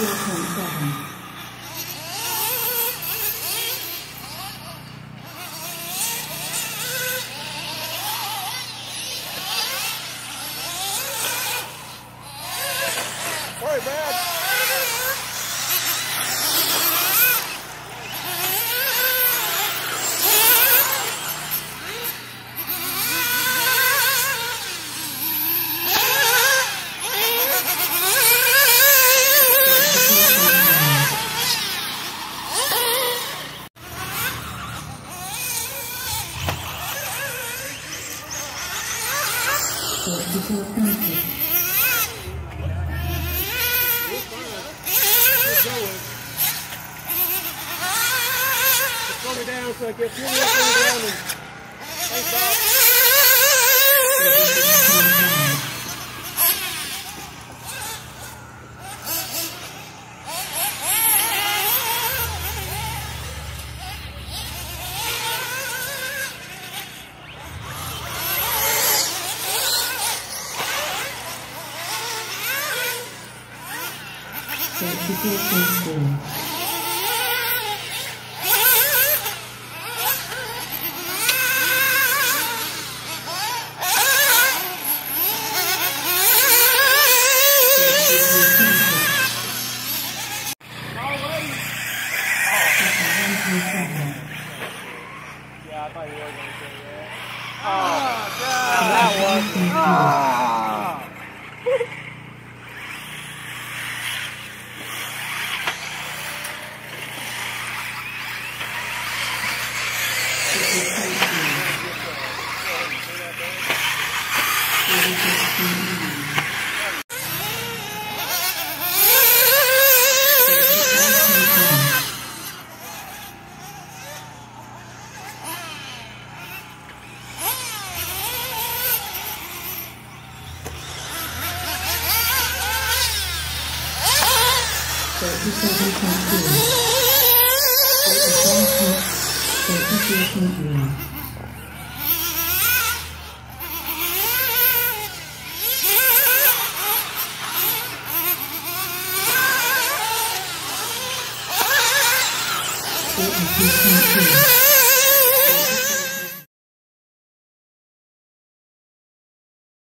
32.7. Sorry. Slow me down so I get down thanks, Bob. Yeah, I thought you were going to say that. Oh, that Thirty-one was. point Tự thực sự đi theo Chúa, tự thực.